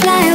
fly.